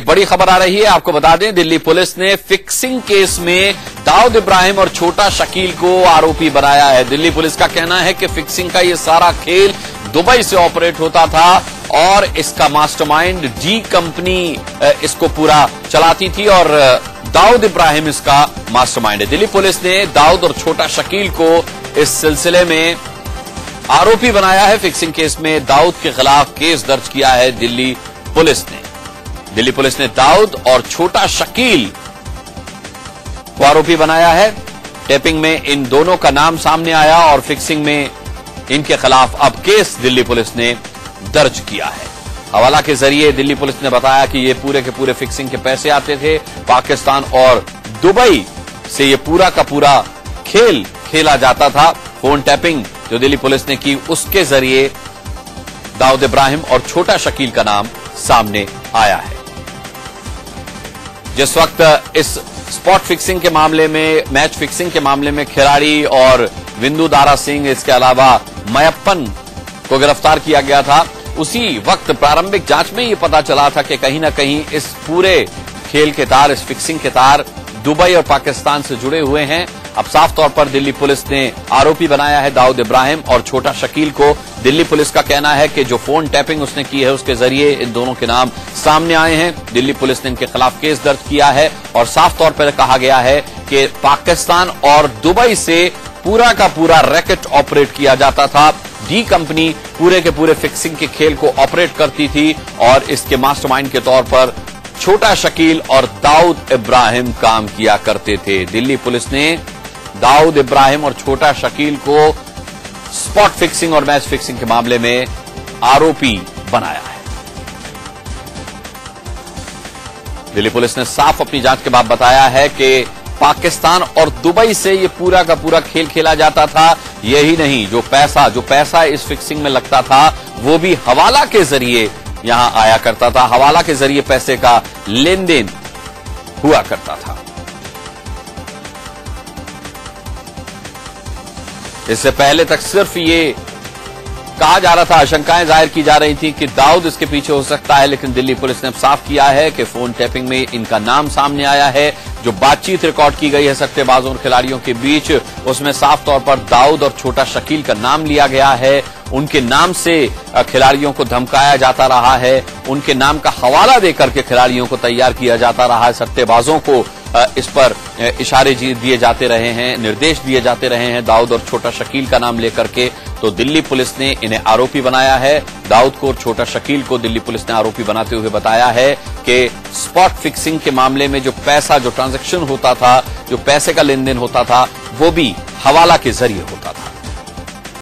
बड़ी खबर आ रही है, आपको बता दें, दिल्ली पुलिस ने फिक्सिंग केस में दाऊद इब्राहिम और छोटा शकील को आरोपी बनाया है। दिल्ली पुलिस का कहना है कि फिक्सिंग का ये सारा खेल दुबई से ऑपरेट होता था और इसका मास्टरमाइंड डी कंपनी इसको पूरा चलाती थी और दाऊद इब्राहिम इसका मास्टरमाइंड है। दिल्ली पुलिस ने दाऊद और छोटा शकील को इस सिलसिले में आरोपी बनाया है। फिक्सिंग केस में दाऊद के खिलाफ केस दर्ज किया है। दिल्ली पुलिस ने दिल्ली पुलिस ने दाऊद और छोटा शकील को आरोपी बनाया है। टेपिंग में इन दोनों का नाम सामने आया और फिक्सिंग में इनके खिलाफ अब केस दिल्ली पुलिस ने दर्ज किया है। हवाला के ज़रिए दिल्ली पुलिस ने बताया कि ये पूरे के पूरे फिक्सिंग के पैसे आते थे। पाकिस्तान और दुबई से ये पूरा का पूरा खेल खेला जाता था। फ़ोन टैपिंग जो दिल्ली पुलिस ने की, उसके ज़रिए दाऊद इब्राहिम और छोटा शकील का नाम सामने आया है। जिस वक्त इस स्पॉट फिक्सिंग के मामले में मैच फिक्सिंग के मामले में खिलाड़ी और विंदु दारा सिंह, इसके अलावा मयप्पन को गिरफ़्तार किया गया था। उसी वक्त प्रारंभिक जाँच में ये पता चला था कि कहीं ना कहीं इस पूरे खेल के तार, इस फिक्सिंग के तार दुबई और पाकिस्तान से जुड़े हुए हैं। अब साफ़ तौर पर दिल्ली पुलिस ने आरोपी बनाया है दाऊद इब्राहिम और छोटा शकील को। दिल्ली पुलिस का कहना है कि जो फ़ोन टैपिंग उसने की है, उसके ज़रिए इन दोनों के नाम सामने आए हैं। दिल्ली पुलिस ने इनके खिलाफ केस दर्ज किया है और साफ़ तौर पर कहा गया है कि पाकिस्तान और दुबई से पूरा का पूरा रैकेट ऑपरेट किया जाता था। डी कंपनी पूरे के पूरे फिक्सिंग के खेल को ऑपरेट करती थी और इसके मास्टरमाइंड के तौर पर छोटा शकील और दाऊद इब्राहिम काम किया करते थे। दिल्ली पुलिस ने दाऊद इब्राहिम और छोटा शकील को स्पॉट फिक्सिंग और मैच फिक्सिंग के मामले में आरोपी बनाया है। दिल्ली पुलिस ने साफ़ अपनी जाँच के बाद बताया है कि पाकिस्तान और दुबई से ये पूरा का पूरा खेल खेला जाता था। यही नहीं, जो पैसा जो पैसा इस फिक्सिंग में लगता था, वो भी हवाला के ज़रिए यहाँ आया करता था। हवाला के ज़रिए पैसे का लेन देन हुआ करता था। इससे पहले तक सिर्फ़ ये कहा जा रहा था, आशंकाएँ ज़ाहिर की जा रही थी कि दाऊद इसके पीछे हो सकता है, लेकिन दिल्ली पुलिस ने साफ़ किया है कि फ़ोन टैपिंग में इनका नाम सामने आया है, जो बातचीत रिकॉर्ड की गई है सट्टेबाजों और खिलाड़ियों के बीच, उसमें साफ़ तौर पर दाऊद और छोटा शकील का नाम लिया गया है। उनके नाम से खिलाड़ियों को धमकाया जाता रहा है। उनके नाम का हवाला देकर के खिलाड़ियों को तैयार किया जाता रहा है सट्टेबाजों को। इस पर इशारे दिए जाते रहे हैं, निर्देश दिए जाते रहे हैं दाऊद और छोटा शकील का नाम लेकर के। तो दिल्ली पुलिस ने इन्हें आरोपी बनाया है। दाऊद को छोटा शकील को दिल्ली पुलिस ने आरोपी बनाते हुए बताया है कि स्पॉट फिक्सिंग के मामले में जो पैसा, जो ट्रांजेक्शन होता था, जो पैसे का लेन देन होता था, वो भी हवाला के ज़रिए होता